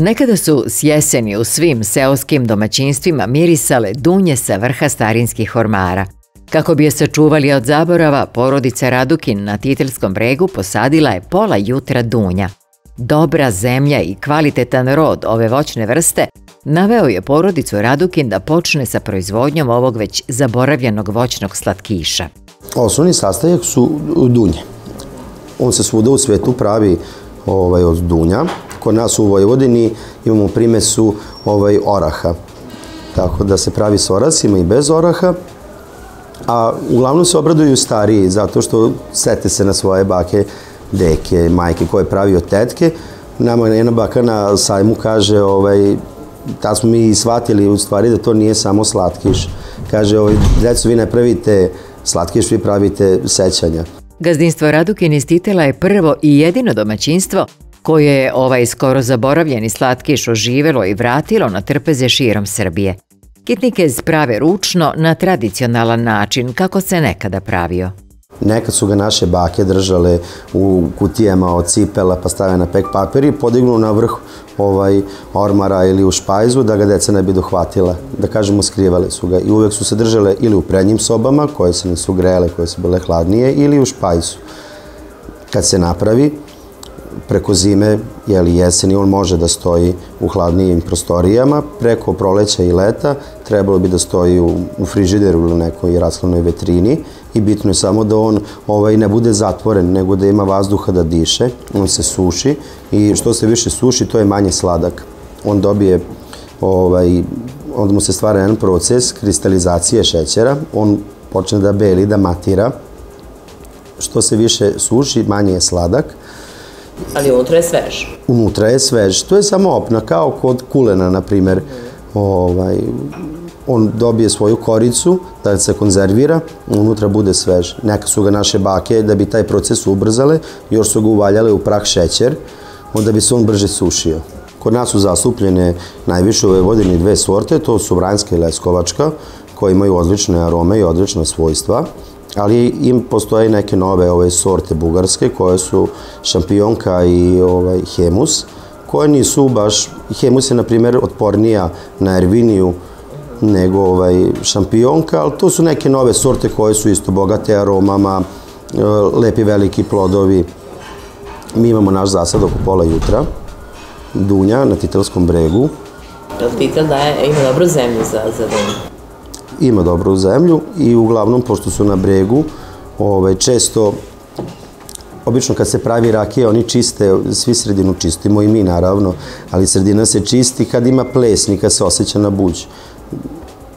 Nekada su s jeseni u svim seoskim domaćinstvima mirisale dunje sa vrha starinskih ormara. Kako bi je sačuvali od zaborava, porodica Radukin na Titelskom bregu posadila je pola jutra dunja. Dobra zemlja i kvalitetan rod ove voćne vrste naveo je porodicu Radukin da počne sa proizvodnjom ovog već zaboravljenog voćnog slatkiša. Osnovni sastojak su dunje. On se svuda u svetu pravi ovaj, od dunja. Kod nas u Vojvodini imamo primesu ovaj, oraha. Tako da se pravi s orasima i bez oraha. A uglavnom se obraduju stariji, zato što sete se na svoje bake, deke, majke koje pravi od tetke. Nama jedna baka na sajmu kaže, ovaj, ta smo mi shvatili u stvari da to nije samo slatkiš. Kaže, ovaj, decu, vi ne pravite slatkiš, vi pravite sećanja. Gazdinstvo Radukin iz Titela je prvo i jedino domaćinstvo koje je ovaj skoro zaboravljeni slatkiš oživelo i vratilo na trpeze širom Srbije. Kitnikez prave ručno na tradicionalan način kako se nekada pravio. Nekad su ga naše bake držale u kutijama od cipela pa stave na pek papir i podignu na vrh ovaj ormara ili u špajzu da ga deca ne bi dohvatila. Da kažemo skrivale su ga i uvek su se držale ili u prednjim sobama koje se nisu grele, koje su bile hladnije ili u špajzu. Kad se napravi, preko zime jeli jeseni on može da stoji u hladnijim prostorijama, preko proleća i leta trebalo bi da stoji u, u frižideru ili nekoj rashladnoj vetrini i bitno je samo da on ovaj, ne bude zatvoren, nego da ima vazduha da diše, on se suši i što se više suši, to je manje sladak. On dobije, ovaj, onda mu se stvara jedan proces kristalizacije šećera, on počne da beli, da matira, što se više suši, manje je sladak, Ali unutra je svež. Unutra je svež. To je samo opna, kao kod kulena, na primer. Ovaj, on dobije svoju koricu da se konzervira, unutra bude svež. Neka su ga naše bake, da bi taj proces ubrzale, još su ga uvaljale u prah šećer, onda bi se on brže sušio. Kod nas su zastupljene najviše ove vodine dve sorte, to su Vranjska i Leskovačka, koje imaju odlične arome i odlična svojstva ali im postoje neke nove ove sorte bugarske koje su šampionka i ovaj hemus koje nisu baš hemus je na primjer otpornija na erviniju nego ovaj šampionka, ali to su neke nove sorte koje su isto bogate aromama, e, lepi veliki plodovi. Mi imamo naš zasad oko pola jutra, dunja na Titelskom bregu. Titel daje, ima dobru zemlju za, za dunju? Ima dobru zemlju i uglavnom, pošto su na bregu, ovaj, često Obično kad se pravi rakija, oni čiste, svi sredinu čistimo i mi naravno, ali sredina se čisti kad ima plesni, kad se osjeća na buđ.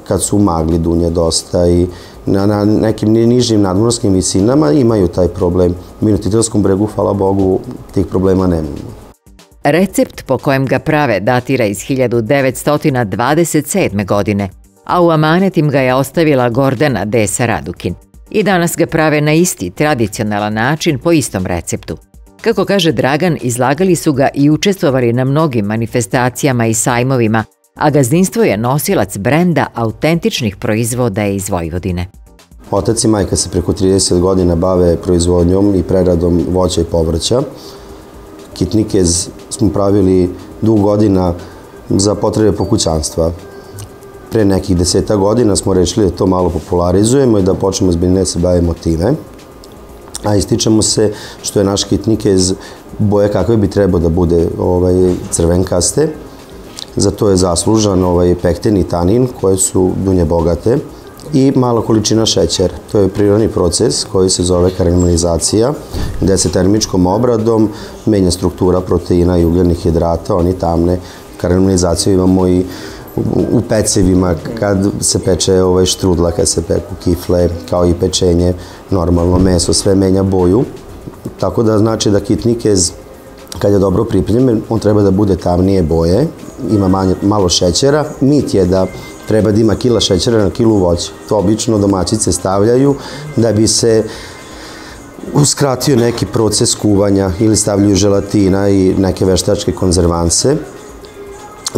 Kad su magli dunje dosta i na, na nekim nižim nadmorskim visinama imaju taj problem. Mi na Titelskom bregu, hvala Bogu, tih problema nemamo. Recept po kojem ga prave datira iz 1927. godine – a u amanet im ga je ostavila Gordana Desa Radukin. I danas ga prave na isti tradicionalan način po istom receptu. Kako kaže Dragan, izlagali su ga i učestvovali na mnogim manifestacijama i sajmovima, a gazdinstvo je nosilac brenda autentičnih proizvoda iz Vojvodine. Otac i majka se preko 30 godina bave proizvodnjom i preradom voća i povrća. Kitnikez smo pravili dug godina za potrebe pokućanstva pre nekih deseta godina smo rešili da to malo popularizujemo i da počnemo zbiljne da se bavimo time. A ističemo se što je naš kitnik iz boje kakve bi trebao da bude ovaj, crvenkaste. Za to je zaslužan ovaj, pekten i tanin koje su dunje bogate i mala količina šećera. To je prirodni proces koji se zove karamelizacija, gde se termičkom obradom menja struktura proteina i ugljenih hidrata, oni tamne. Karamelizaciju imamo i u pecevima kad se peče ovaj štrudla, kad se peku kifle, kao i pečenje, normalno meso, sve menja boju. Tako da znači da kitnikez, kad je dobro pripremljen, on treba da bude tamnije boje, ima manje, malo šećera. Mit je da treba da ima kila šećera na kilu voća. To obično domaćice stavljaju da bi se uskratio neki proces kuvanja ili stavljaju želatina i neke veštačke konzervanse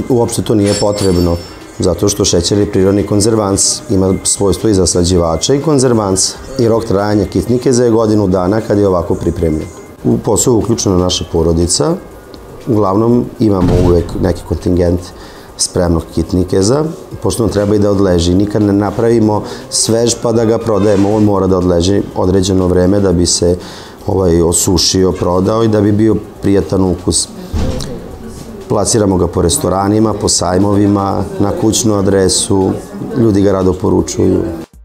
uopšte to nije potrebno, zato što šećer je prirodni konzervans, ima svojstvo i zaslađivača i konzervans i rok trajanja kitnike za je godinu dana kad je ovako pripremljen. U posao uključena naša porodica, uglavnom imamo uvek neki kontingent spremnog kitnikeza, pošto on treba i da odleži. Nikad ne napravimo svež pa da ga prodajemo, on mora da odleži određeno vreme da bi se ovaj, osušio, prodao i da bi bio prijatan ukus. Plasiramo ga po restoranima, po sajmovima, na kućnu adresu, ljudi ga rado poručuju.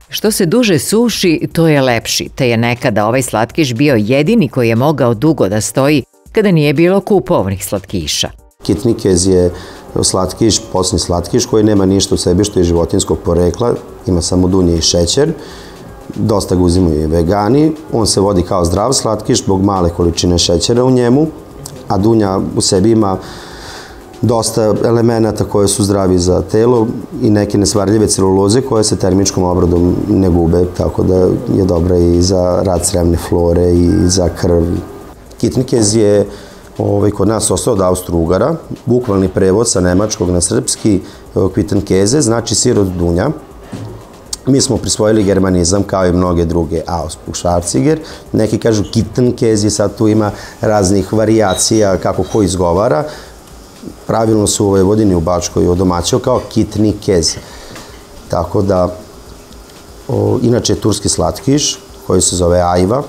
Što se duže suši, to je lepši, te je nekada ovaj slatkiš bio jedini koji je mogao dugo da stoji kada nije bilo kupovnih slatkiša. Kitnikez je slatkiš, posni slatkiš koji nema ništa u sebi što je životinskog porekla, ima samo dunje i šećer. Dosta ga uzimaju i vegani. On se vodi kao zdrav slatkiš zbog male količine šećera u njemu, a dunja u sebi ima dosta elemenata koje su zdravi za telo i neke nesvarljive celuloze koje se termičkom obradom ne gube, tako da je dobra i za rad sremne flore i za krv. Kitnikez je ovaj, kod nas ostao od Austro-Ugara, bukvalni prevod sa nemačkog na srpski, kvitankeze, znači sir od dunja. Mi smo prisvojili germanizam kao i mnoge druge Auspuk Schwarziger. Neki kažu kitankezi, sad tu ima raznih variacija kako ko izgovara. Pravilno su u Vojvodini u Bačkoj odomaćao kao kitni kez. Tako da, o, inače je turski slatkiš koji se zove ajva.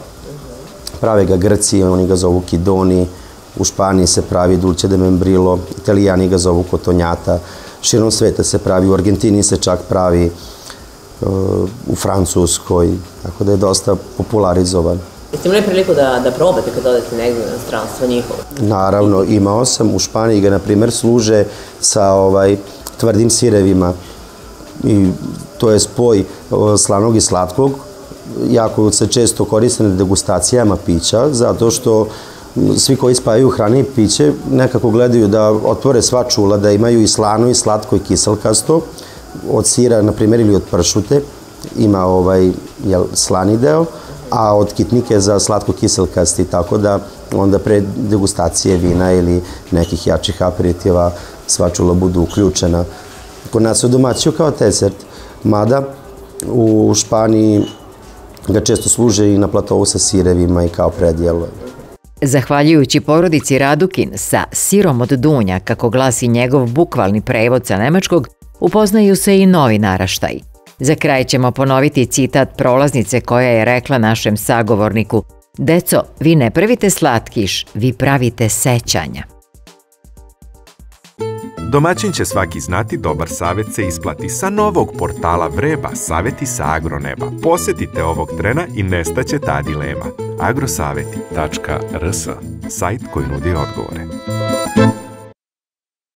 Prave ga Grci, oni ga zovu kidoni, u Španiji se pravi dulce de membrilo, italijani ga zovu kotonjata, širom sveta se pravi, u Argentini se čak pravi, u Francuskoj, tako da je dosta popularizovan. Jeste imali priliku da, da probate kad odete negdje na stranstvo njihovo? Naravno, imao sam. U Španiji ga, na primer, služe sa ovaj, tvrdim sirevima. I to je spoj slanog i slatkog. Jako se često koriste na degustacijama pića, zato što svi koji spajaju hrane i piće nekako gledaju da otvore sva čula, da imaju i slano i slatko i kiselkasto od sira, na primjer, ili od pršute, ima ovaj jel, slani deo, a od kitnike za slatko kiselkasti, tako da onda pre degustacije vina ili nekih jačih aperitiva sva čula budu uključena. Kod nas u domaćiju kao desert, mada u Španiji ga često služe i na platovu sa sirevima i kao predjelo. Zahvaljujući porodici Radukin sa sirom od dunja, kako glasi njegov bukvalni prevod sa nemačkog, upoznaju se i novi naraštaj. Za kraj ćemo ponoviti citat prolaznice koja je rekla našem sagovorniku Deco, vi ne pravite slatkiš, vi pravite sećanja. Domaćin će svaki znati, dobar savet se isplati. Sa novog portala Vreba, saveti sa agroneba. Posetite ovog trena i nestaće ta dilema. agrosaveti.rs, sajt koji nudi odgovore.